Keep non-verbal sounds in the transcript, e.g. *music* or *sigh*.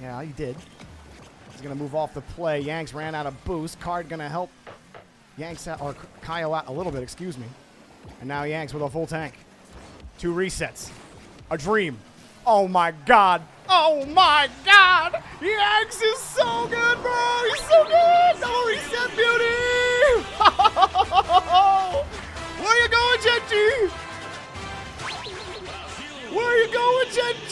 Yeah, he did. He's going to move off the play. Yanxnz ran out of boost. Card going to help Yanxnz out, or Kyle out a little bit, excuse me. And now Yanxnz with a full tank. Two resets. A dream. Oh my god. Oh my god. Yanxnz is so good, bro. He's so good. Double reset beauty. *laughs* Where you going, Genji? Where you going, Genji?